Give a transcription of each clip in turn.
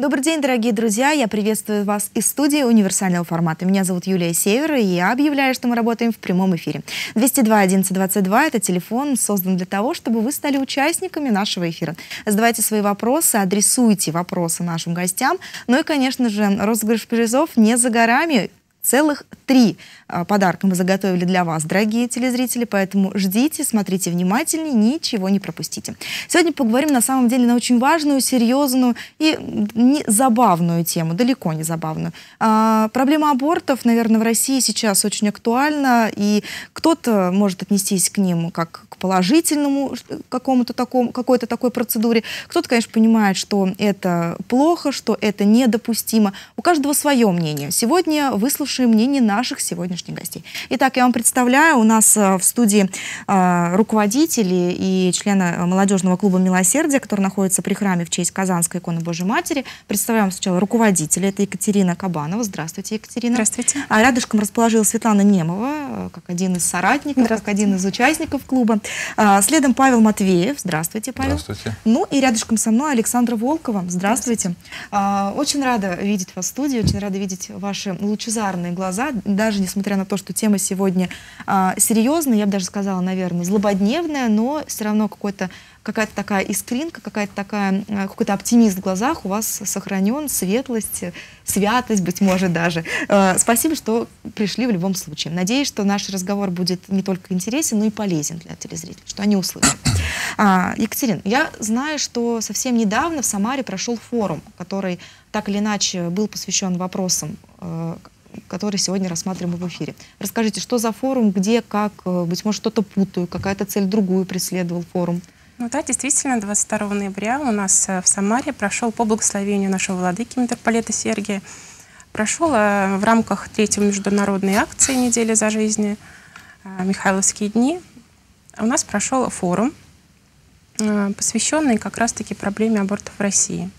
Добрый день, дорогие друзья! Я приветствую вас из студии универсального формата. Меня зовут Юлия Севера, и я объявляю, что мы работаем в прямом эфире. 202 11 22 – это телефон, создан для того, чтобы вы стали участниками нашего эфира. Задавайте свои вопросы, адресуйте вопросы нашим гостям. Ну и, конечно же, розыгрыш призов не за горами. Целых три а, подарка мы заготовили для вас, дорогие телезрители, поэтому ждите, смотрите внимательнее, ничего не пропустите. Сегодня поговорим на самом деле на очень важную, серьезную и не забавную тему, далеко не забавную. А, проблема абортов, наверное, в России сейчас очень актуальна, и кто-то может отнестись к ним как к положительному какому-то такому, какой-то такой процедуре, кто-то, конечно, понимает, что это плохо, что это недопустимо. У каждого свое мнение. Сегодня выслушаем послушаем мнение наших сегодняшних гостей. Итак, я вам представляю, у нас э, в студии э, руководители и члены молодежного клуба «Милосердие», который находится при храме в честь Казанской иконы Божьей Матери. Представляю вам сначала руководителя, это Екатерина Кабанова. Здравствуйте, Екатерина. Здравствуйте. А рядышком расположилась Светлана Немова, э, как один из соратников, как один из участников клуба. А, следом Павел Матвеев. Здравствуйте, Павел. Здравствуйте. Ну и рядышком со мной Александра Волкова. Здравствуйте. Здравствуйте. А, очень рада видеть вас в студии, очень рада видеть ваши лучезарные янтарные глаза, даже несмотря на то, что тема сегодня а, серьезная, я бы даже сказала, наверное, злободневная, но все равно какой-то какая-то такая искринка, какая-то такая, а, какой-то оптимизм в глазах у вас сохранен, светлость, святость, быть может, даже. А, спасибо, что пришли в любом случае. Надеюсь, что наш разговор будет не только интересен, но и полезен для телезрителей, что они услышат. А, Екатерина, я знаю, что совсем недавно в Самаре прошел форум, который так или иначе был посвящен вопросам который сегодня рассматриваем в эфире. Расскажите, что за форум, где, как, э, быть может, что-то путаю, какая-то цель другую преследовал форум? Ну да, действительно, 22 ноября у нас э, в Самаре прошел по благословению нашего владыки митрополита Сергия, прошел э, в рамках третьей международной акции «Недели за жизнь» Михайловские дни. У нас прошел форум, посвященный как раз-таки проблеме абортов в России.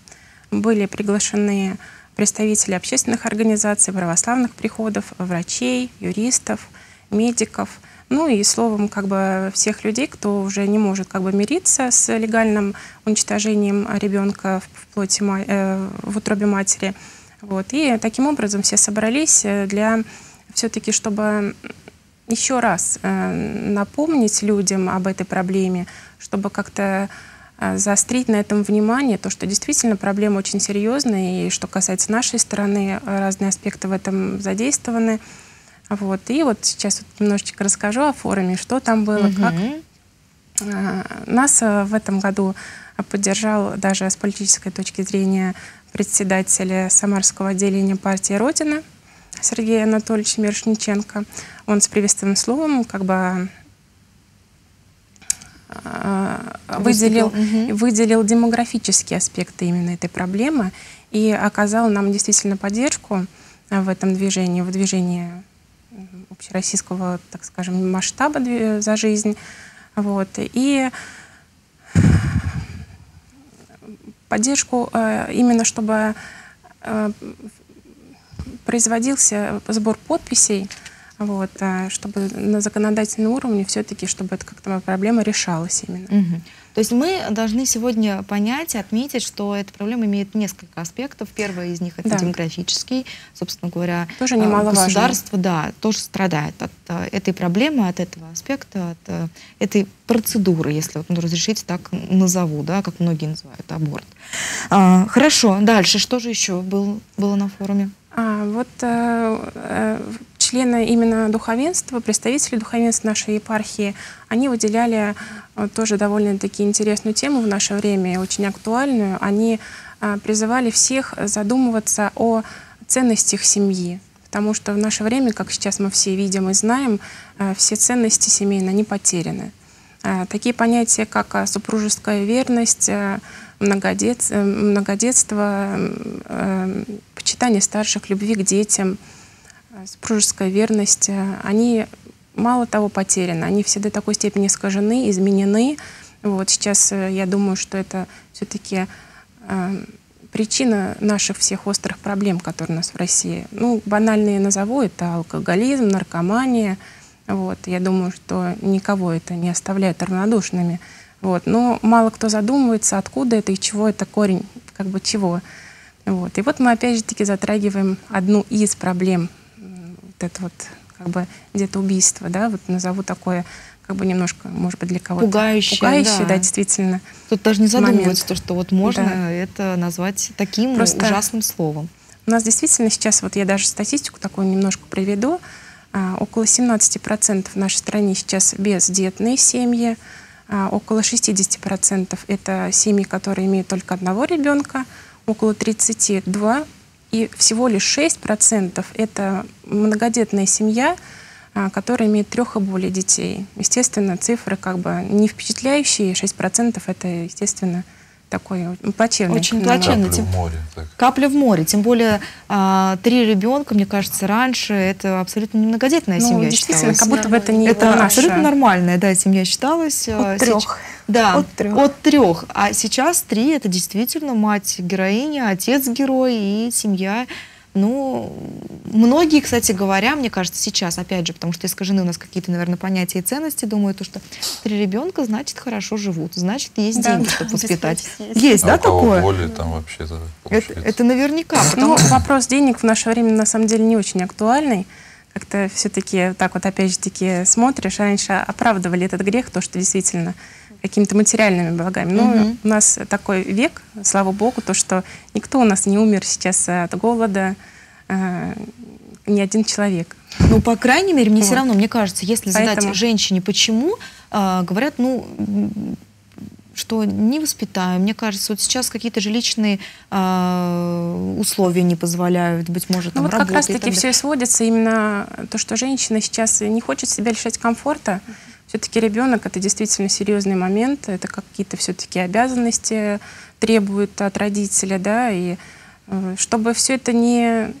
Были приглашены представители общественных организаций, православных приходов, врачей, юристов, медиков, ну и словом как бы всех людей, кто уже не может как бы мириться с легальным уничтожением ребенка в, плоти, э, в утробе матери. Вот. И таким образом все собрались э, для все-таки, чтобы еще раз э, напомнить людям об этой проблеме, чтобы как-то заострить на этом внимание, то, что действительно проблема очень серьезная, и что касается нашей страны, разные аспекты в этом задействованы. Вот. И вот сейчас вот немножечко расскажу о форуме, что там было, угу. как. А, нас а, в этом году поддержал даже с политической точки зрения председателя Самарского отделения партии «Родина» Сергей Анатольевич Мирошниченко. Он с приветственным словом как бы а, выделил, угу. выделил демографические аспекты именно этой проблемы и оказал нам действительно поддержку в этом движении, в движении общероссийского, так скажем, масштаба за жизнь. Вот. И поддержку э, именно, чтобы э, производился сбор подписей вот, а, чтобы на законодательном уровне все-таки, чтобы эта как-то проблема решалась именно. Угу. То есть мы должны сегодня понять отметить, что эта проблема имеет несколько аспектов. Первый из них это да. демографический, собственно говоря. Тоже немаловажно. Государство, да, тоже страдает от а, этой проблемы, от этого аспекта, от а, этой процедуры, если вот, ну, разрешите так назову, да, как многие называют аборт. А, хорошо, дальше, что же еще был, было на форуме? А, вот э, э, члены именно духовенства, представители духовенства нашей епархии, они выделяли э, тоже довольно-таки интересную тему в наше время, очень актуальную. Они э, призывали всех задумываться о ценностях семьи. Потому что в наше время, как сейчас мы все видим и знаем, э, все ценности семейные, они потеряны. Такие понятия, как супружеская верность, многодет, многодетство, почитание старших, любви к детям – супружеская верность, э, они мало того потеряны, они все до такой степени искажены, изменены. Вот сейчас э, я думаю, что это все-таки э, причина наших всех острых проблем, которые у нас в России. Ну, банальные назову, это алкоголизм, наркомания. Вот. Я думаю, что никого это не оставляет равнодушными. Вот. Но мало кто задумывается, откуда это и чего это корень, как бы чего. Вот. И вот мы опять же таки затрагиваем одну из проблем, вот это вот как бы где-то убийство, да, вот назову такое как бы немножко, может быть, для кого-то пугающее, пугающее да. да, действительно. Тут даже не задумывается, то, что вот можно Да. это назвать таким Просто- ужасным словом. У нас действительно сейчас, вот я даже статистику такую немножко приведу, а, около 17% в нашей стране сейчас бездетные семьи, а, около 60% это семьи, которые имеют только одного ребенка, около 32%, и всего лишь 6% это многодетная семья, а, которая имеет трех и более детей. Естественно, цифры как бы не впечатляющие, 6% это, естественно, такой плачевный. Очень плачевно. Капля в море. Так. Капля в море, тем более а, три ребенка, мне кажется, раньше это абсолютно не многодетная Ну, семья действительно, считалась. как будто бы это не это наша. абсолютно нормальная, да, семья считалась. а, От сеч- трех. Да, От трех. От трех. А сейчас три это действительно мать героиня, отец герой и семья. Ну, многие, кстати говоря, мне кажется, сейчас, опять же, потому что искажены у нас какие-то, наверное, понятия и ценности, думают, то, что три ребенка, значит, хорошо живут, значит, есть Да, деньги, да, чтобы воспитать. есть. Есть, а да, у кого такое? более там вообще-то Это, получается. это наверняка, Ну, потому вопрос денег в наше время на самом деле не очень актуальный. Как-то все-таки так вот опять же таки смотришь, раньше оправдывали этот грех, то, что действительно какими-то материальными благами. Но Мгм. у нас такой век, слава богу, то, что никто у нас не умер сейчас от голода, э, ни один человек. Ну, по крайней мере, мне все Вот. равно, мне кажется, если задать Поэтому- женщине почему, а, говорят, ну, что не воспитаем. Мне кажется, вот сейчас какие-то же личные а, условия не позволяют, быть может, Ну там вот как раз-таки так все и сводится именно то, что женщина сейчас не хочет себя лишать комфорта. Все-таки ребенок это действительно серьезный момент, это какие-то все-таки обязанности требуют от родителя, да, и э, чтобы все это не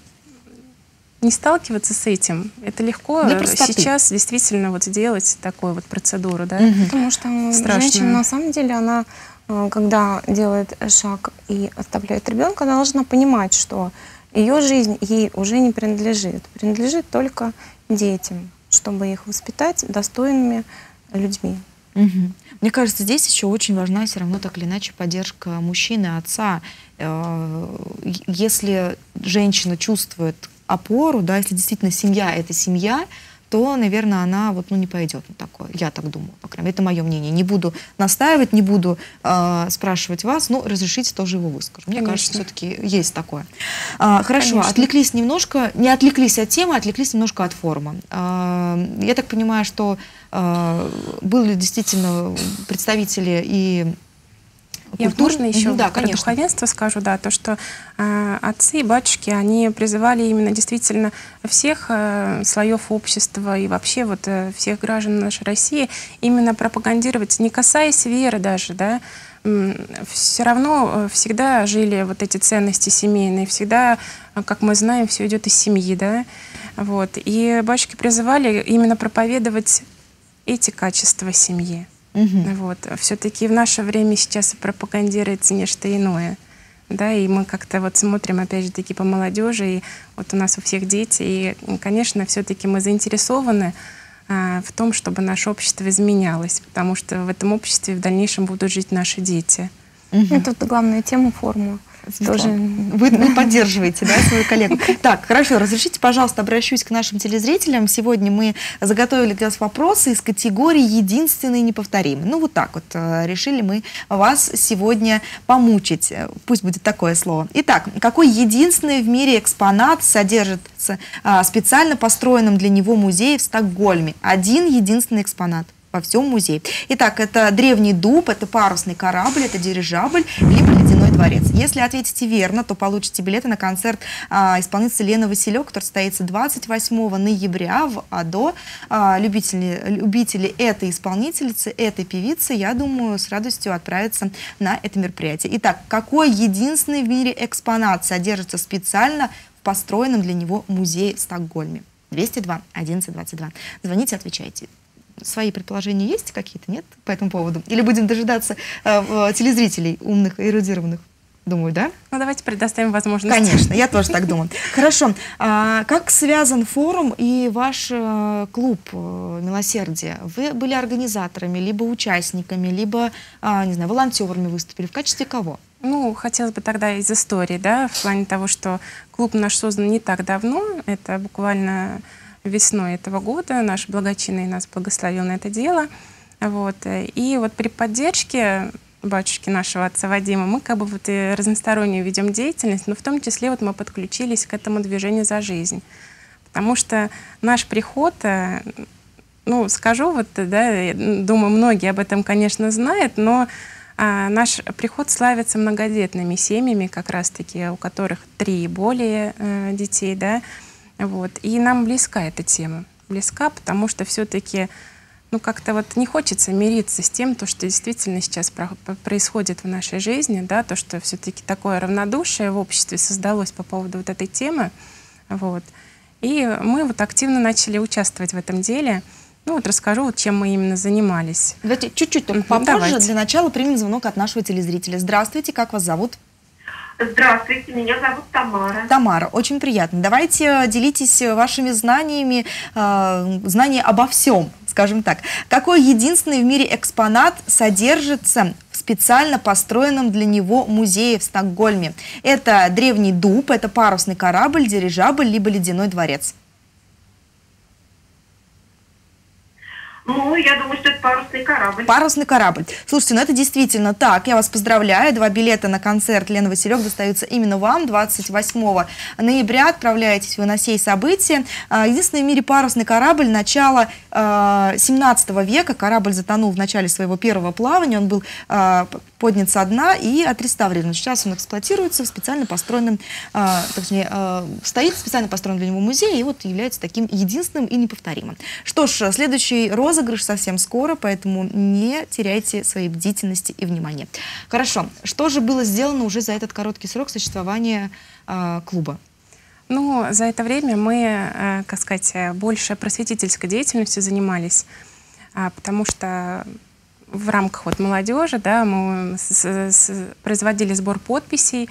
не сталкиваться с этим, это легко сейчас действительно вот сделать такую вот процедуру, да. Мгм. Потому что Страшно. женщина на самом деле, она, э, когда делает шаг и оставляет ребенка, она должна понимать, что ее жизнь ей уже не принадлежит. Принадлежит только детям, чтобы их воспитать достойными людьми. Мгм. Мне кажется, здесь еще очень важна все равно так или иначе поддержка мужчины, отца. Э, Если женщина чувствует опору, да, если действительно семья это семья, то, наверное, она вот, ну, не пойдет на такое. Я так думаю, по крайней мере, это мое мнение. Не буду настаивать, не буду э, спрашивать вас, но разрешите тоже его выскажу. Мне кажется, Конечно. все-таки есть такое. А, хорошо, Конечно. отвлеклись немножко, не отвлеклись от темы, отвлеклись немножко от формы. А, я так понимаю, что а, были действительно представители и Я культур- можно еще да, про конечно. духовенство скажу, да, то, что э, отцы и батюшки, они призывали именно действительно всех э, слоев общества и вообще вот э, всех граждан нашей России именно пропагандировать, не касаясь веры даже, да, все равно э, всегда жили вот эти ценности семейные, всегда, э, как мы знаем, все идет из семьи, да, вот. И батюшки призывали именно проповедовать эти качества семьи. Мгм. Вот. Все-таки в наше время сейчас пропагандируется нечто иное. Да, и мы как-то вот смотрим, опять же таки, по молодежи, и вот у нас у всех дети, и, конечно, все-таки мы заинтересованы а, в том, чтобы наше общество изменялось, потому что в этом обществе в дальнейшем будут жить наши дети. Мгм. Это вот главная тема форма. Тоже Вы, вы поддерживаете, да, свою коллегу. Так, хорошо, разрешите, пожалуйста, обращусь к нашим телезрителям. Сегодня мы заготовили для вас вопросы из категории «Единственный неповторимый». Ну, вот так вот э, решили мы вас сегодня помучить. Пусть будет такое слово. Итак, какой единственный в мире экспонат содержится а, специально построенном для него музее в Стокгольме? Один единственный экспонат во всем музее. Итак, это древний дуб, это парусный корабль, это дирижабль, либо ледяной дворец. Если ответите верно, то получите билеты на концерт а, исполнительницы Лены Василек, который состоится 28 ноября в АДО. А, любители, любители этой исполнительницы, этой певицы, я думаю, с радостью отправятся на это мероприятие. Итак, какой единственный в мире экспонат содержится специально в построенном для него музее в Стокгольме? 202 11 22. Звоните, отвечайте свои предположения есть какие-то, нет, по этому поводу? Или будем дожидаться э, в- телезрителей умных, эрудированных? Думаю, да? Ну, давайте предоставим возможность. Конечно, я тоже так думаю. Хорошо. А как связан форум и ваш э, клуб э, «Милосердие»? Вы были организаторами, либо участниками, либо, а, не знаю, волонтерами выступили. В качестве кого? Ну, хотелось бы тогда из истории, да, в плане того, что клуб наш создан не так давно, это буквально весной этого года, наш благочинный нас благословил на это дело. Вот. И вот при поддержке батюшки нашего отца Вадима, мы как бы вот и разностороннюю ведем деятельность, но в том числе вот мы подключились к этому движению за жизнь. Потому что наш приход, э, ну, скажу, вот, да, думаю, многие об этом, конечно, знают, но а, наш приход славится многодетными семьями, как раз-таки, у которых три и более э, детей, да, вот. И нам близка эта тема. Близка, потому что все-таки ну, как-то вот не хочется мириться с тем, то, что действительно сейчас про происходит в нашей жизни, да, то, что все-таки такое равнодушие в обществе создалось по поводу вот этой темы. Вот. И мы вот активно начали участвовать в этом деле. Ну вот расскажу, вот, чем мы именно занимались. Давайте чуть-чуть только попозже. Давайте. Для начала примем звонок от нашего телезрителя. Здравствуйте, как вас зовут? Здравствуйте, меня зовут Тамара. Тамара, очень приятно. Давайте э, делитесь э, вашими знаниями, э, знания обо всем, скажем так. Какой единственный в мире экспонат содержится в специально построенном для него музее в Стокгольме? Это древний дуб, это парусный корабль, дирижабль, либо ледяной дворец. Ну, я думаю, что это парусный корабль. Парусный корабль. Слушайте, ну это действительно так. Я вас поздравляю. Два билета на концерт Лены Василек достаются именно вам. 28 ноября отправляетесь вы на сей события. А, единственный в мире парусный корабль начала 17 а, века. Корабль затонул в начале своего первого плавания. Он был а, поднят со дна и отреставрирован. Сейчас он эксплуатируется в специально построенном, точнее, стоит специально построен для него музей и вот является таким единственным и неповторимым. Что ж, следующий розыгрыш совсем скоро, поэтому не теряйте своей бдительности и внимания. Хорошо, что же было сделано уже за этот короткий срок существования э, клуба? Ну, за это время мы, э, как сказать, больше просветительской деятельностью занимались, э, потому что в рамках вот молодежи, да, мы с, с, производили сбор подписей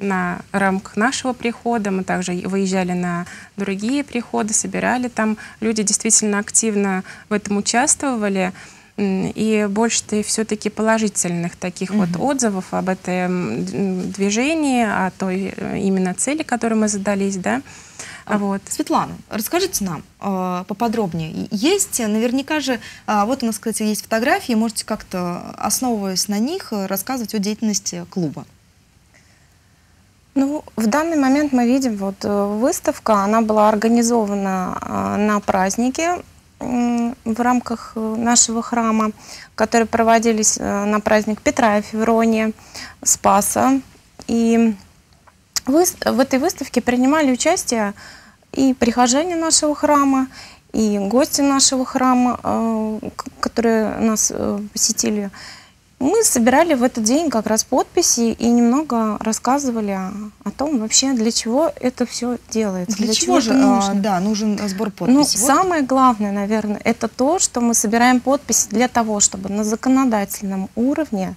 на рамках нашего прихода, мы также выезжали на другие приходы, собирали там. Люди действительно активно в этом участвовали. И больше-то все-таки положительных таких угу. вот отзывов об этом движении, о той э, именно цели, которую мы задались, да. А, вот. Светлана, расскажите нам э, поподробнее. Есть, наверняка же, э, вот у нас, кстати, есть фотографии, можете как-то, основываясь на них, рассказывать о деятельности клуба. Ну, в данный момент мы видим, вот э, выставка, она была организована э, на празднике в рамках э, нашего храма, которые проводились на праздник Петра и Феврония, Спаса. И в этой выставке принимали участие и прихожане нашего храма, и гости нашего храма, которые нас посетили. Мы собирали в этот день как раз подписи и немного рассказывали о, о том вообще, для чего это все делается. Для, для чего, чего же нужно. А, да, нужен сбор подписей? Ну, вот. самое главное, наверное, это то, что мы собираем подписи для того, чтобы на законодательном уровне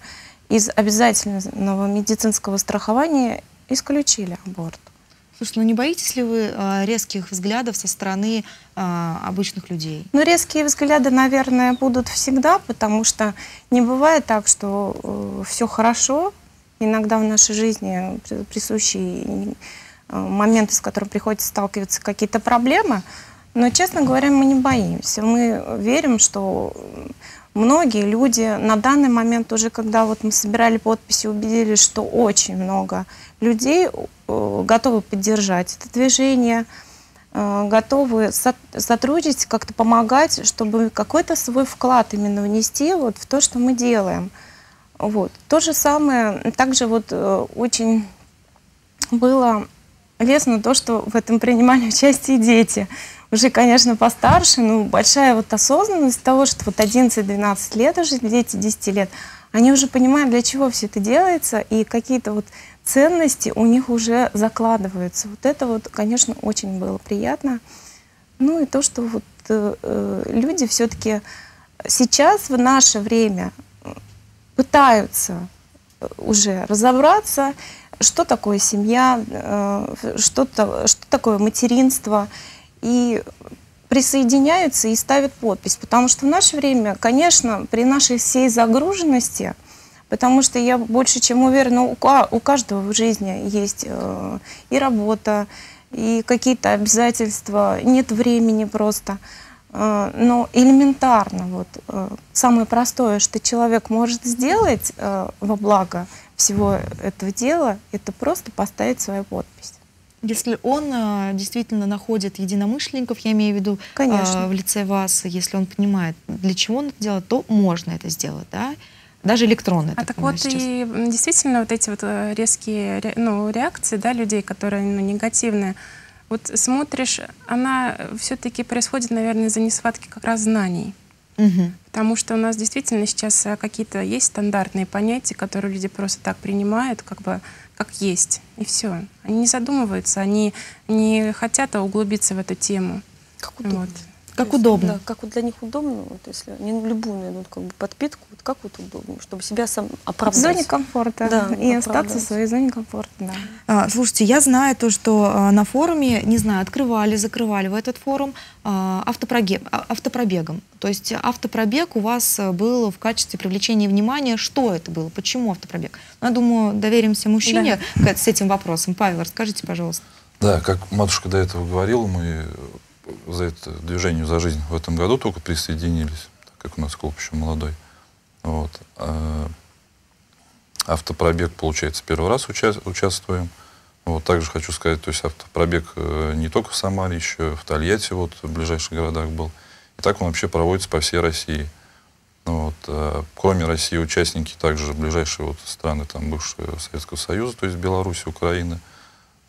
из обязательного медицинского страхования исключили аборт. Слушай, ну не боитесь ли вы а, резких взглядов со стороны а, обычных людей? Ну, резкие взгляды, наверное, будут всегда, потому что не бывает так, что э, все хорошо. Иногда в нашей жизни присущие э, моменты, с которыми приходится сталкиваться, какие-то проблемы. Но, честно говоря, мы не боимся. Мы верим, что многие люди на данный момент уже, когда вот мы собирали подписи, убедились, что очень много людей э, готовы поддержать это движение, э, готовы сотрудничать, как-то помогать, чтобы какой-то свой вклад именно внести вот в то, что мы делаем. Вот. То же самое, также вот э, очень было лестно то, что в этом принимали участие дети уже, конечно, постарше, ну, большая вот осознанность того, что вот 11-12 лет уже, дети 10 лет, они уже понимают, для чего все это делается, и какие-то вот ценности у них уже закладываются. Вот это вот, конечно, очень было приятно. Ну и то, что вот э, э люди все-таки сейчас, в наше время, пытаются э, уже разобраться, что такое семья, э, что, -то, что такое материнство, и присоединяются и ставят подпись. Потому что в наше время, конечно, при нашей всей загруженности Потому что я больше чем уверена, у, ка- у каждого в жизни есть э, и работа, и какие-то обязательства, нет времени просто. Э, но элементарно, вот, э, самое простое, что человек может сделать во благо всего этого дела, это просто поставить свою подпись. Если он а, действительно находит единомышленников, я имею в виду Конечно. а, в лице вас, если он понимает, для чего он это делает, то можно это сделать, да? Даже электронно. я А так вот сейчас. и действительно вот эти вот э, резкие ре- ну, реакции да, людей, которые ну, негативные, вот смотришь, она все-таки происходит, наверное, из-за несхватки как раз знаний. Мгм. Потому что у нас действительно сейчас э, какие-то есть стандартные понятия, которые люди просто так принимают, как бы как есть, и все. Они не задумываются, они не хотят углубиться в эту тему. Как удобно. Вот. Как есть, удобно. Да, как вот для них удобно, вот если они любую найдут как бы подпитку, вот как вот удобно, чтобы себя сам В оправдать. зоне комфорта. Да, и остаться оправдать. в своей зоне комфорта, да. А, слушайте, я знаю то, что а, на форуме, не знаю, открывали, закрывали в этот форум а, автопроге- а, автопробегом. То есть автопробег у вас а, был в качестве привлечения внимания. Что это было? Почему автопробег? Ну, я думаю, доверимся мужчине к- с этим вопросом. Павел, расскажите, пожалуйста. Да, как матушка до этого говорила, мы э, за это движение за жизнь в этом году только присоединились, так как у нас клуб еще молодой. Вот. А автопробег, получается, первый раз уча- участвуем. Вот, также хочу сказать, то есть автопробег э, не только в Самаре, еще в Тольятти, вот, в ближайших городах был. И так он вообще проводится по всей России. Ну Вот, э, кроме России, участники также ближайшие вот страны там, бывшего Советского Союза, то есть Беларусь, Украина,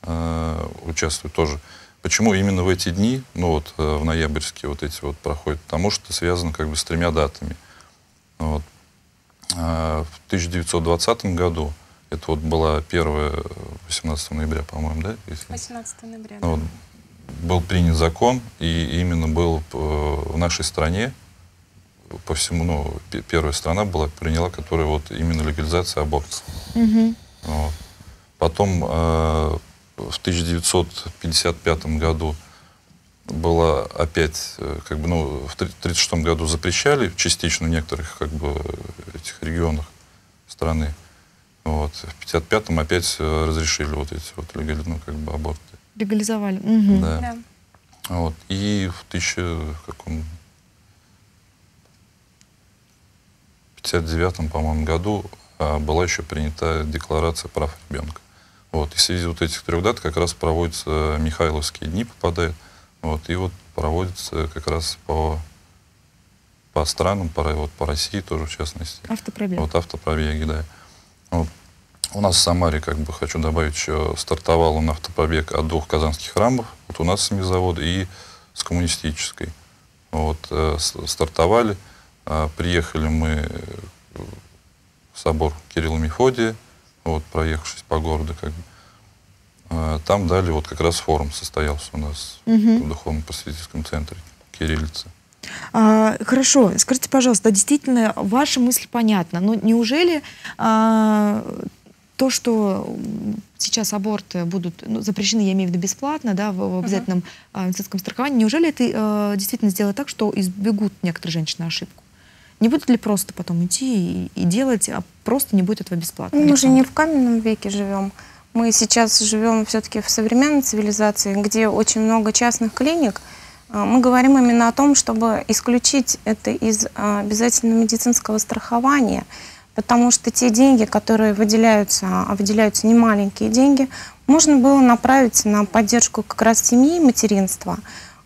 э, участвуют тоже. Почему именно в эти дни, ну вот э, в ноябрьские вот эти вот проходят? Потому что связано как бы с тремя датами. Вот. А, В 1920 году, это вот была первая, 18 ноября, по-моему, да? если- 18 ноября. ну, вот, был принят закон, и именно был э, в нашей стране, по всему, ну, пе- первая страна была, приняла, которая вот именно легализация абортов. Вот. Потом э, в 1955 году было опять, э, как бы, ну, в 1936 году запрещали частично в некоторых, как бы, этих регионах страны. Вот. В 1955-м опять э, разрешили вот эти вот легали, ну, как бы, аборты. Легализовали. Мгм. Да. Да. Вот. И в 1059, по-моему, году а, была еще принята Декларация прав ребенка. Вот. И в связи вот этих трех дат как раз проводятся Михайловские дни, попадают. Вот. И вот проводятся как раз по, по странам, по, вот, по России тоже, в частности. Автопробег. Вот автопробеги, да. Вот. У нас в Самаре, как бы хочу добавить, еще стартовал он автопробег от двух казанских храмов, вот у нас с завода и с коммунистической. Вот, э, стартовали, а, приехали мы э, в собор Кирилла Мефодия, вот, проехавшись по городу, как бы. А, Там дали, вот как раз форум состоялся у нас в духовно-просветительском центре Кириллицы. А, хорошо, скажите, пожалуйста, действительно, ваша мысль понятна, но неужели а, то, что сейчас аборты будут ну, запрещены, я имею в виду бесплатно, да, в, в обязательном а, медицинском страховании, неужели это э, действительно сделает так, что избегут некоторые женщины ошибку? Не будут ли просто потом идти и, и делать, а просто не будет этого бесплатно? Ну, мы же не в каменном веке живем. Мы сейчас живем все-таки в современной цивилизации, где очень много частных клиник. А, Мы говорим именно о том, чтобы исключить это из а, обязательного медицинского страхования, потому что те деньги, которые выделяются, а выделяются немаленькие деньги, можно было направить на поддержку как раз семьи и материнства.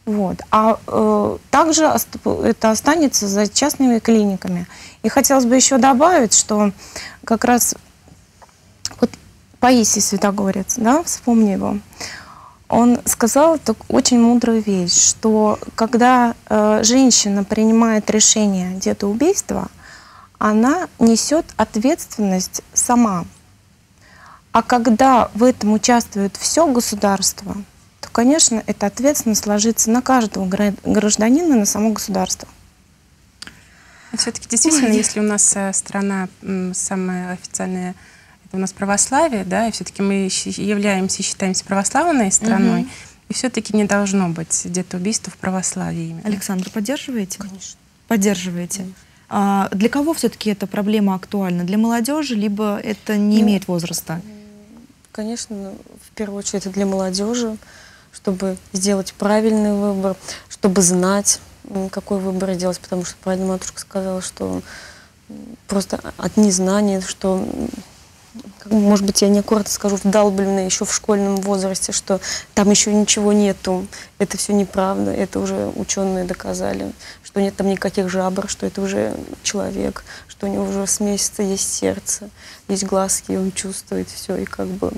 Вот. А э, также это останется за частными клиниками. И хотелось бы еще добавить, что как раз вот Паисий Святогорец, да, вспомни его, он сказал так, очень мудрую вещь, что когда э, женщина принимает решение детоубийства, она несет ответственность сама. А когда в этом участвует все государство, конечно, эта ответственность ложится на каждого гра- гражданина и на само государство. Все-таки действительно, если у нас э, страна самая официальная, это у нас православие, да, и все-таки мы являемся и считаемся православной страной, и все-таки не должно быть где-то убийства в православии именно. Александр, поддерживаете? Конечно. Поддерживаете. А для кого все-таки эта проблема актуальна? Для молодежи, либо это не Ну, имеет возраста? Конечно, в первую очередь это для молодежи, чтобы сделать правильный выбор, чтобы знать, какой выбор делать, потому что правильно матушка сказала, что просто от незнания, что, может быть, я неаккуратно скажу, вдалблены еще в школьном возрасте, что там еще ничего нету, это все неправда, это уже ученые доказали, что нет там никаких жабр, что это уже человек, что у него уже с месяца есть сердце, есть глазки, он чувствует все, и как бы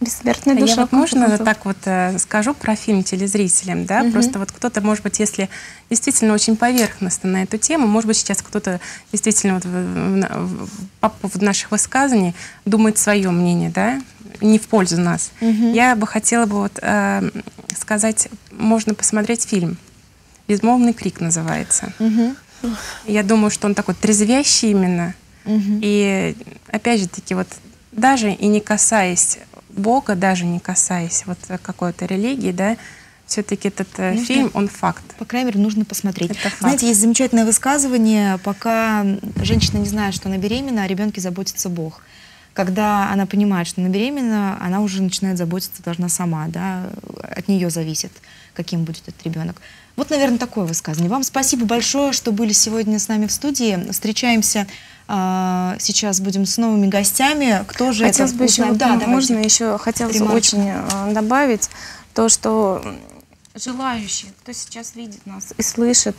Бессмертная душа. Я вот можно концов. так вот э, скажу про фильм телезрителям, да? Мгм. Просто вот кто-то, может быть, если действительно очень поверхностно на эту тему, может быть, сейчас кто-то действительно вот в- в- по поводу наших высказываний думает свое мнение, да? Не в пользу нас. Мгм. Я бы хотела бы вот э, сказать, можно посмотреть фильм. «Безмолвный крик» называется. Мгм. Я думаю, что он такой трезвящий именно. Мгм. И опять же таки, вот даже и не касаясь Бога, даже не касаясь вот какой-то религии, да, все-таки этот э, Нужно- фильм, он факт. По крайней мере, нужно посмотреть. Это факт. Знаете, есть замечательное высказывание, пока женщина не знает, что она беременна, о ребенке заботится Бог. Когда она понимает, что она беременна, она уже начинает заботиться должна сама, да, от нее зависит, каким будет этот ребенок. Вот, наверное, такое высказывание. Вам спасибо большое, что были сегодня с нами в студии. Встречаемся а, сейчас будем с новыми гостями. Кто же Хотелось это? бы еще, да, давайте. можно еще хотелось Ремарочку. очень э, добавить то, что желающие, кто сейчас видит нас и слышит,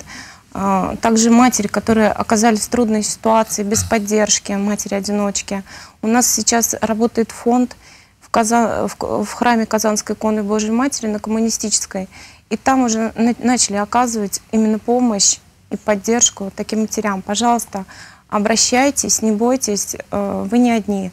э, также матери, которые оказались в трудной ситуации, без поддержки, матери-одиночки. У нас сейчас работает фонд в, Каза- в- в храме Казанской иконы Божьей Матери на Коммунистической. И там уже на- начали оказывать именно помощь и поддержку таким матерям. Пожалуйста, обращайтесь, не бойтесь, э, вы не одни.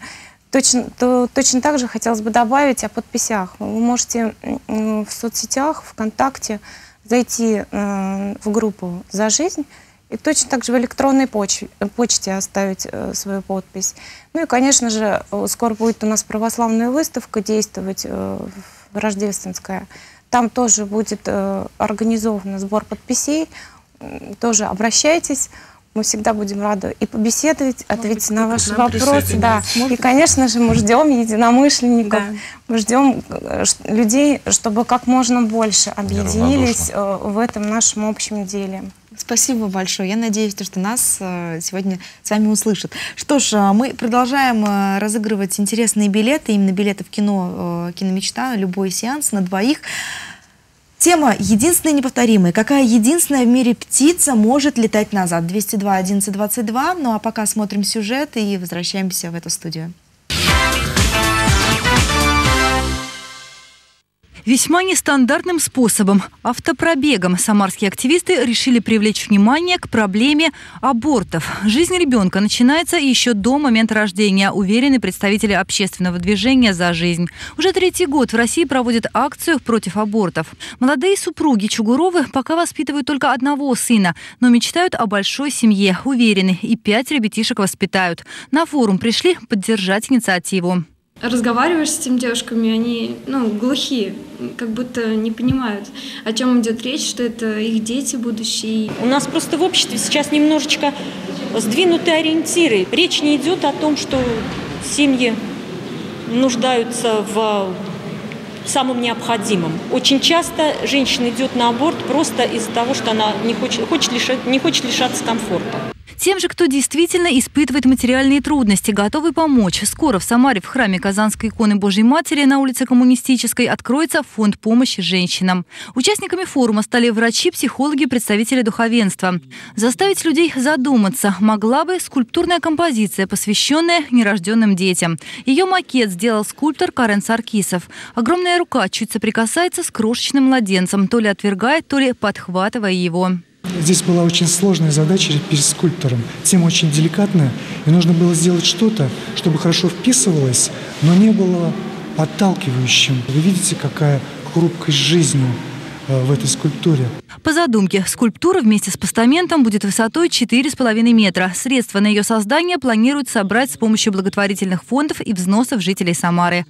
Точно, то- точно так же хотелось бы добавить о подписях. Вы можете в соцсетях, ВКонтакте зайти э, в группу «За жизнь» и точно так же в электронной поч- почте оставить э, свою подпись. Ну и, конечно же, скоро будет у нас православная выставка действовать, в- рождественская. Там тоже будет э, организован сбор подписей. Тоже обращайтесь. Мы всегда будем рады и побеседовать, ответить на ваши вопросы. Да. И, конечно же, мы ждем единомышленников, Да. мы ждем э, людей, чтобы как можно больше объединились э, в этом нашем общем деле. Спасибо большое. Я надеюсь, то, что нас э, сегодня с вами услышат. Что ж, э, мы продолжаем э, разыгрывать интересные билеты, именно билеты в кино «Киномечта», любой сеанс на двоих. Тема единственная неповторимая. Какая единственная в мире птица может летать назад? 202 11 22. Ну а пока смотрим сюжет и возвращаемся в эту студию. Весьма нестандартным способом – автопробегом самарские активисты решили привлечь внимание к проблеме абортов. Жизнь ребенка начинается еще до момента рождения, уверены представители общественного движения «За жизнь». Уже третий год в России проводят акцию против абортов. Молодые супруги Чугуровы пока воспитывают только одного сына, но мечтают о большой семье, уверены, и пять ребятишек воспитают. На форум пришли поддержать инициативу. Разговариваешь с этими девушками, они, ну, глухие, как будто не понимают, о чем идет речь, что это их дети будущие. У нас просто в обществе сейчас немножечко сдвинуты ориентиры. Речь не идет о том, что семьи нуждаются в самом необходимом. Очень часто женщина идет на аборт просто из-за того, что она не хочет, хочет лишать, не хочет лишаться комфорта. Тем же, кто действительно испытывает материальные трудности, готовы помочь. Скоро в Самаре в храме Казанской иконы Божьей Матери на улице Коммунистической откроется фонд помощи женщинам. Участниками форума стали врачи, психологи, представители духовенства. Заставить людей задуматься могла бы скульптурная композиция, посвященная нерожденным детям. Ее макет сделал скульптор Карен Саркисов. Огромная рука чуть соприкасается с крошечным младенцем, то ли отвергает, то ли подхватывая его. Здесь была очень сложная задача перед скульптором. Тема очень деликатная, и нужно было сделать что-то, чтобы хорошо вписывалось, но не было отталкивающим. Вы видите, какая хрупкость жизни э, в этой скульптуре. По задумке, скульптура вместе с постаментом будет высотой 4,5 метра. Средства на ее создание планируют собрать с помощью благотворительных фондов и взносов жителей Самары.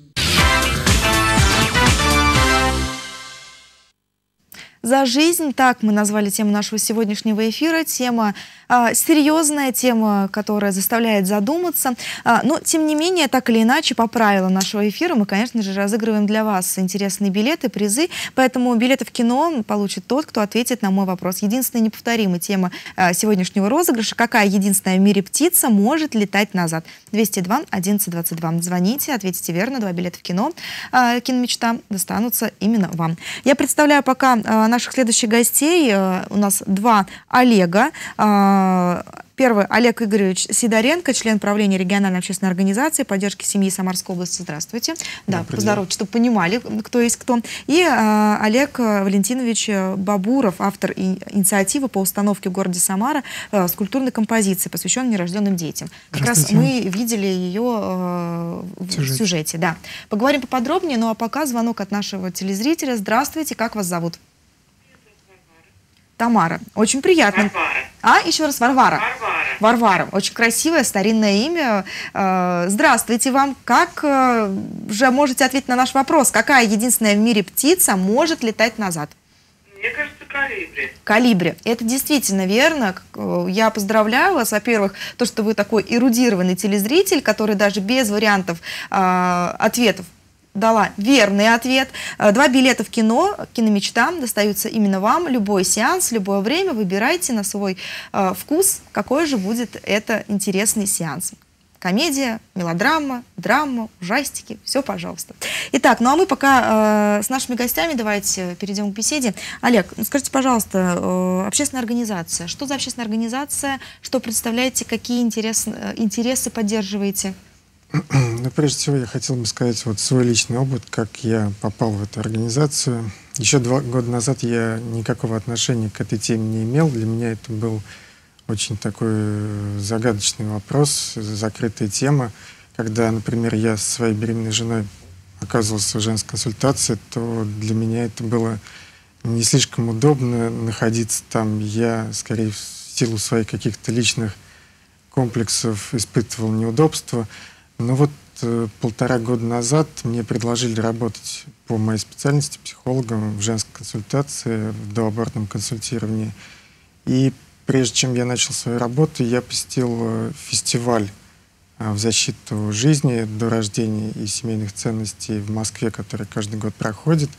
За жизнь, так мы назвали тему нашего сегодняшнего эфира. Тема а, серьезная тема, которая заставляет задуматься. А, но, тем не менее, так или иначе, по правилам нашего эфира мы, конечно же, разыгрываем для вас интересные билеты, призы. Поэтому билеты в кино получит тот, кто ответит на мой вопрос. Единственная неповторимая тема а, сегодняшнего розыгрыша. Какая единственная в мире птица может летать назад? 202 11 22. Звоните, ответите верно. Два билета в кино. А, киномечта достанутся именно вам. Я представляю пока а, наших следующих гостей. А, у нас два Олега. А, Первый Олег Игоревич Сидоренко, член правления региональной общественной организации поддержки семьи Самарской области. Здравствуйте. Да, Добрый поздоровайтесь, чтобы понимали, кто есть кто. И э, Олег Валентинович Бабуров, автор и- инициативы по установке в городе Самара э, скульптурной композиции, посвященной нерожденным детям. Как раз мы видели ее э, в Сюжете. сюжете. Да. Поговорим поподробнее, ну а пока звонок от нашего телезрителя. Здравствуйте, как вас зовут? Тамара. Очень приятно. Варвара. А, еще раз, Варвара. Варвара. Варвара. Очень красивое, старинное имя. Э, Здравствуйте вам. Как э, же можете ответить на наш вопрос? Какая единственная в мире птица может летать назад? Мне кажется, калибри. Калибри. Это действительно верно. Э, Я поздравляю вас, во-первых, то, что вы такой эрудированный телезритель, который даже без вариантов э, ответов дала верный ответ. Э, Два билета в кино, киномечта, достаются именно вам. Любой сеанс, любое время. Выбирайте на свой э, вкус, какой же будет это интересный сеанс. Комедия, мелодрама, драма, ужастики, все, пожалуйста. Итак, ну а мы пока э, с нашими гостями давайте перейдем к беседе. Олег, ну скажите, пожалуйста, э, общественная организация. Что за общественная организация? Что представляете? Какие интерес, э, интересы поддерживаете? Ну, прежде всего, я хотел бы сказать вот свой личный опыт, как я попал в эту организацию. Еще два года назад я никакого отношения к этой теме не имел. Для меня это был очень такой э, загадочный вопрос, закрытая тема. Когда, например, я со своей беременной женой оказывался в женской консультации, то для меня это было не слишком удобно находиться там. Я, скорее, в силу своих каких-то личных комплексов испытывал неудобства. Но вот э, полтора года назад мне предложили работать по моей специальности психологом в женской консультации, в доабортном консультировании. И прежде чем я начал свою работу, я посетил э, фестиваль э, в защиту жизни до рождения и семейных ценностей в Москве, который каждый год проходит,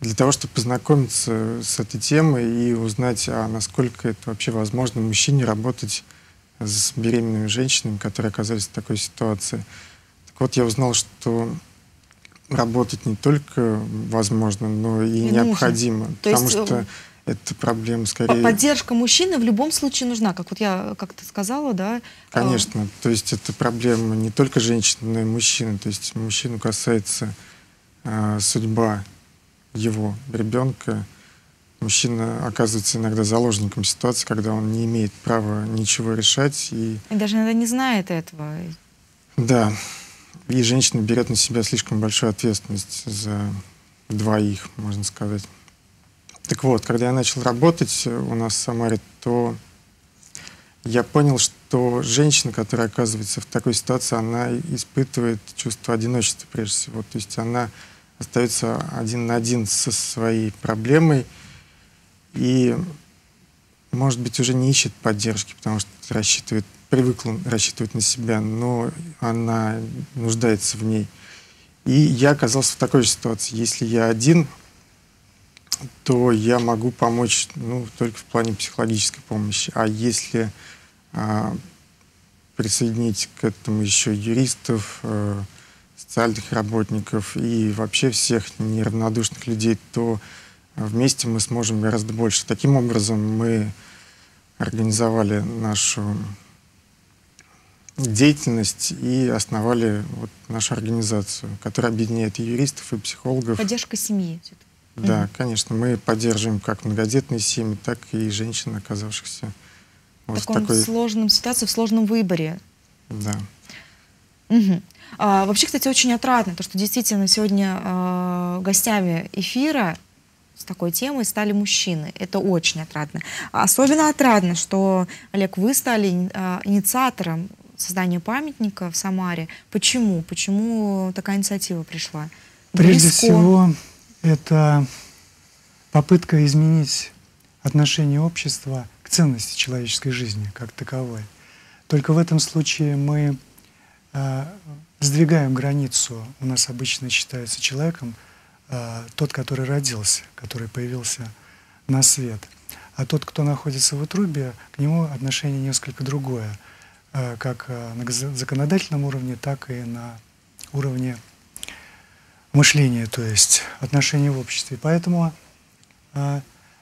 для того, чтобы познакомиться с этой темой и узнать, а насколько это вообще возможно мужчине работать с беременными женщинами, которые оказались в такой ситуации. Так вот, я узнал, что работать не только возможно, но и, И нужно. необходимо. То потому есть, э, что это проблема скорее... Поддержка мужчины в любом случае нужна, как вот я как-то сказала, да? э, Конечно. То есть это проблема не только женщин, но и мужчины. То есть мужчину касается э, судьба его ребенка. Мужчина оказывается иногда заложником ситуации, когда он не имеет права ничего решать. И И даже иногда не знает этого. да, и женщина берет на себя слишком большую ответственность за двоих, можно сказать. Так вот, когда я начал работать у нас в Самаре, то я понял, что женщина, которая оказывается в такой ситуации, она испытывает чувство одиночества прежде всего. То есть она остается один на один со своей проблемой и, может быть, уже не ищет поддержки, потому что рассчитывает, привыкла рассчитывать на себя, но она нуждается в ней. И я оказался в такой же ситуации. Если я один, то я могу помочь ну, только в плане психологической помощи. А если а, присоединить к этому еще юристов, э, социальных работников и вообще всех неравнодушных людей, то вместе мы сможем гораздо больше. Таким образом, мы организовали нашу деятельность и основали вот нашу организацию, которая объединяет и юристов, и психологов. Поддержка семьи. Да, Мгм. конечно, мы поддерживаем как многодетные семьи, так и женщин, оказавшихся В вот в такой... сложном ситуации, в сложном выборе. Да. Мгм. А, вообще, кстати, очень отрадно, то, что действительно сегодня а, гостями эфира с такой темой стали мужчины. Это очень отрадно. Особенно отрадно, что, Олег, вы стали а, инициатором создания памятника в Самаре. Почему? Почему такая инициатива пришла? Прежде Близко. всего, это попытка изменить отношение общества к ценности человеческой жизни как таковой. Только в этом случае мы э, сдвигаем границу. У нас обычно считается человеком э, тот, который родился, который появился на свет. А тот, кто находится в утробе, к нему отношение несколько другое, э, как э, на законодательном уровне, так и на уровне мышления, то есть отношения в обществе. Поэтому,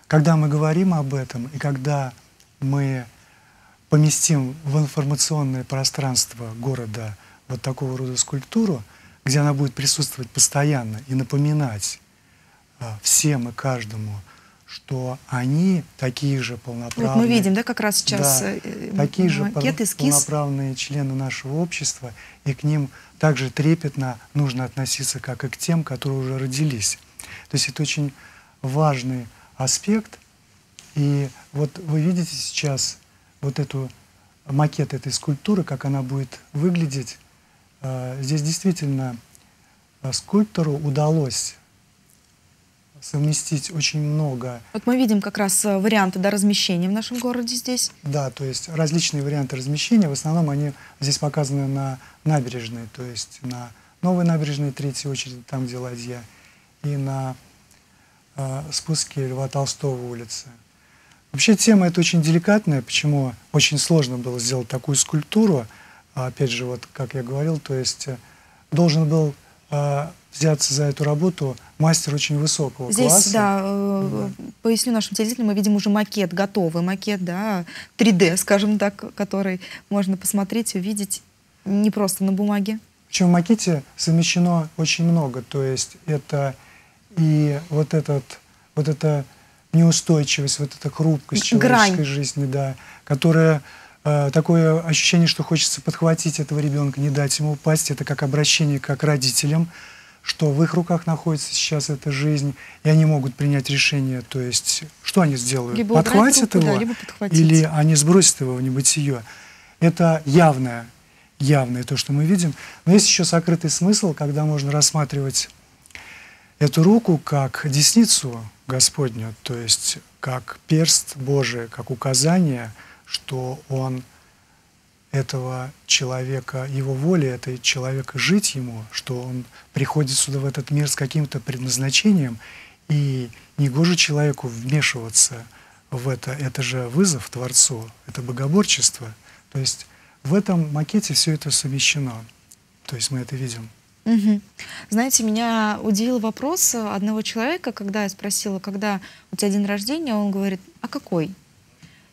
когда мы говорим об этом и когда мы поместим в информационное пространство города вот такого рода скульптуру, где она будет присутствовать постоянно и напоминать всем и каждому, что они такие же полноправные. Вот мы видим, да, как раз сейчас да, э, такие же макет, эскиз. полноправные члены нашего общества, и к ним также трепетно нужно относиться, как и к тем, которые уже родились. То есть это очень важный аспект. И вот вы видите сейчас вот эту макет этой скульптуры, как она будет выглядеть. Э, здесь действительно э, скульптору удалось совместить очень много. Вот мы видим как раз э, варианты да, размещения в нашем городе здесь. Да, то есть различные варианты размещения. В основном они здесь показаны на набережной, то есть на новой набережной, третьей очереди, там, где ладья, и на э, спуске Льва Толстого улицы. Вообще тема эта очень деликатная, почему очень сложно было сделать такую скульптуру. А, опять же, вот как я говорил, то есть э, должен был э, взяться за эту работу мастер очень высокого Здесь, класса. да, э, да, поясню нашим телезрителям, мы видим уже макет, готовый макет, да, 3D, скажем так, который можно посмотреть, увидеть не просто на бумаге. Причем в макете совмещено очень много, то есть это и вот этот, вот эта неустойчивость, вот эта хрупкость человеческой Грань. жизни, да, которая Э, такое ощущение, что хочется подхватить этого ребенка, не дать ему упасть. Это как обращение как родителям, что в их руках находится сейчас эта жизнь, и они могут принять решение. То есть, что они сделают? Либо подхватят руку, его, да, либо или они сбросят его в небытие. Это явное, явное то, что мы видим. Но есть еще сокрытый смысл, когда можно рассматривать эту руку как десницу Господню, то есть как перст Божий, как указание – что он этого человека, его воля, это человека жить ему, что он приходит сюда в этот мир с каким-то предназначением, и негоже человеку вмешиваться в это. Это же вызов Творцу, это богоборчество. То есть в этом макете все это совмещено. То есть мы это видим. Угу. Знаете, меня удивил вопрос одного человека, когда я спросила, когда у тебя день рождения, он говорит, а какой?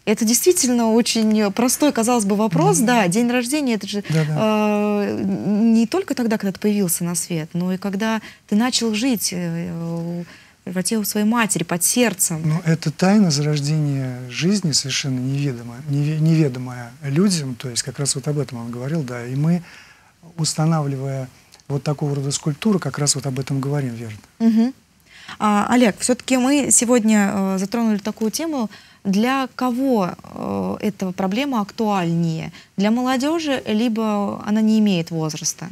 Это действительно очень простой, казалось бы, вопрос. Mm-hmm. Да, день рождения это же э, не только тогда, когда ты появился на свет, но и когда ты начал жить э, в теле своей матери, под сердцем. Ну, это тайна зарождения жизни совершенно неведомая, неведомая людям. То есть как раз вот об этом он говорил, да. И мы, устанавливая вот такого рода скульптуру, как раз вот об этом говорим, верно. Угу. А, Олег, все-таки мы сегодня э, затронули такую тему, для кого э, эта проблема актуальнее? Для молодежи, либо она не имеет возраста?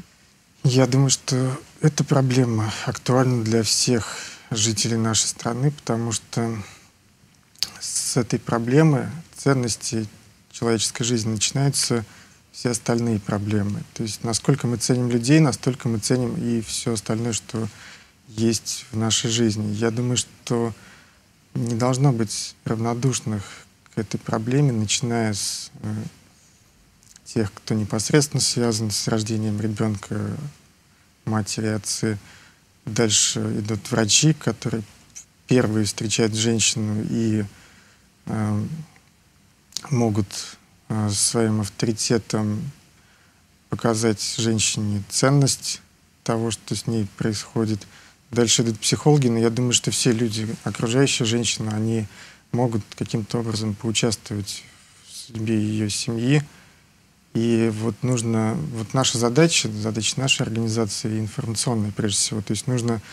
Я думаю, что эта проблема актуальна для всех жителей нашей страны, потому что с этой проблемы ценности человеческой жизни начинаются все остальные проблемы. То есть насколько мы ценим людей, настолько мы ценим и все остальное, что есть в нашей жизни. Я думаю, что не должно быть равнодушных к этой проблеме, начиная с э, тех, кто непосредственно связан с рождением ребенка, матери, отцы. Дальше идут врачи, которые первые встречают женщину и э, могут э, своим авторитетом показать женщине ценность того, что с ней происходит – Дальше идут психологи, но я думаю, что все люди, окружающие женщины, они могут каким-то образом поучаствовать в судьбе ее семьи. И вот нужно, вот наша задача, задача нашей организации информационная прежде всего, то есть нужно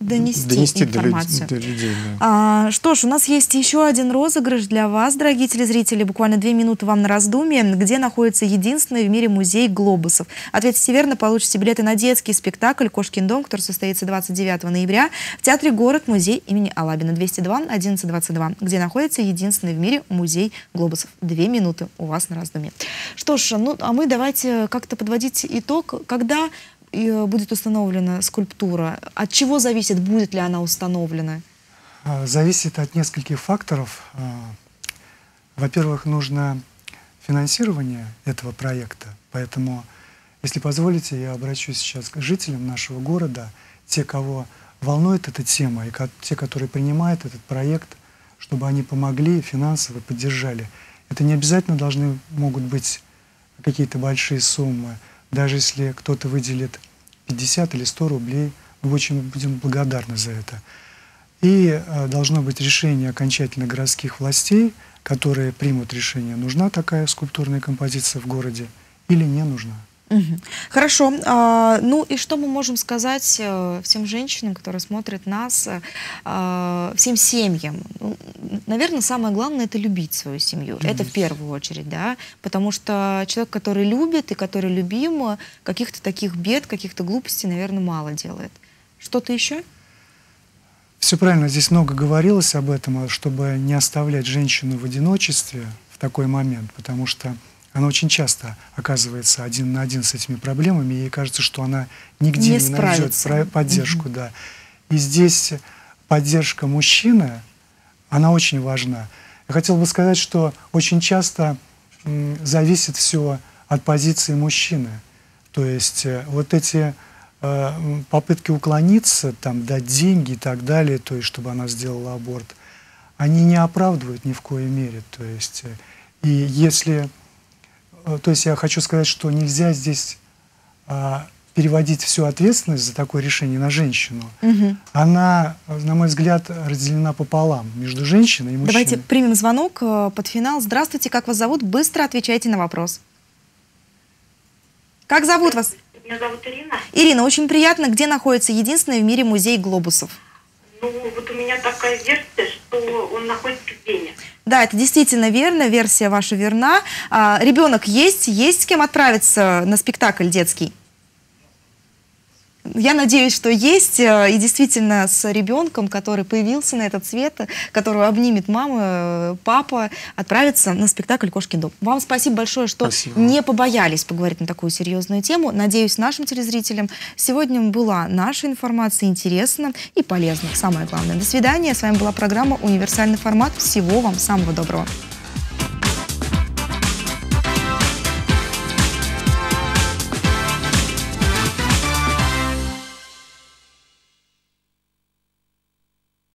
донести, донести до, люд- информацию. до людей. Да. А, что ж, у нас есть еще один розыгрыш для вас, дорогие телезрители. Буквально две минуты вам на раздумье. Где находится единственный в мире музей глобусов? Ответите верно, получите билеты на детский спектакль «Кошкин дом», который состоится 29 ноября в Театре «Город-музей» имени Алабина. 202 1122, где находится единственный в мире музей глобусов. Две минуты у вас на раздумье. Что ж, ну а мы давайте как-то подводить итог. Когда будет установлена скульптура? От чего зависит, будет ли она установлена? А, Зависит от нескольких факторов. А, Во-первых, нужно финансирование этого проекта, поэтому, если позволите, я обращусь сейчас к жителям нашего города, те, кого волнует эта тема, и те, которые принимают этот проект, чтобы они помогли финансово, поддержали. Это не обязательно должны могут быть какие-то большие суммы. Даже если кто-то выделит 50 или 100 рублей, мы очень будем благодарны за это. И э, должно быть решение окончательно городских властей, которые примут решение, нужна такая скульптурная композиция в городе или не нужна. Хорошо. А, ну и что мы можем сказать э, всем женщинам, которые смотрят нас, э, а, всем семьям? Ну, наверное, самое главное это любить свою семью. Это в первую очередь, да, потому что человек, который любит и который любим, э, каких-то таких бед, каких-то глупостей, наверное, мало делает. Что-то еще? Все правильно, здесь много говорилось об этом, а чтобы не оставлять женщину в одиночестве в такой момент, потому что она очень часто оказывается один на один с этими проблемами, и ей кажется, что она нигде Не не, найдет поддержку. Да. И здесь поддержка мужчины, она очень важна. Я хотел бы сказать, что очень часто м, зависит все от позиции мужчины. То есть э, вот эти э, попытки уклониться, там, дать деньги и так далее, то есть чтобы она сделала аборт, они не оправдывают ни в коей мере. То есть, э, и если, то есть я хочу сказать, что нельзя здесь а, переводить всю ответственность за такое решение на женщину. Мгм. Она, э, на мой взгляд, разделена пополам между женщиной и мужчиной. Давайте примем звонок э, под финал. Здравствуйте, как вас зовут? Быстро отвечайте на вопрос. Как зовут вас? Меня зовут Ирина. Ирина, очень приятно. Где находится единственный в мире музей глобусов? Ну, вот у меня такая версия, что он находится в Вене. Да, это действительно верно, версия ваша верна. А, ребенок есть, есть с кем отправиться на спектакль детский? Я надеюсь, что есть, э, и действительно с ребенком, который появился на этот свет, которого обнимет мама, э, папа, отправиться на спектакль «Кошкин дом». Вам спасибо большое, что Спасибо. не побоялись поговорить на такую серьезную тему. Надеюсь, нашим телезрителям сегодня была наша информация интересна и полезна. Самое главное. До свидания. С вами была программа «Универсальный формат». Всего вам самого доброго.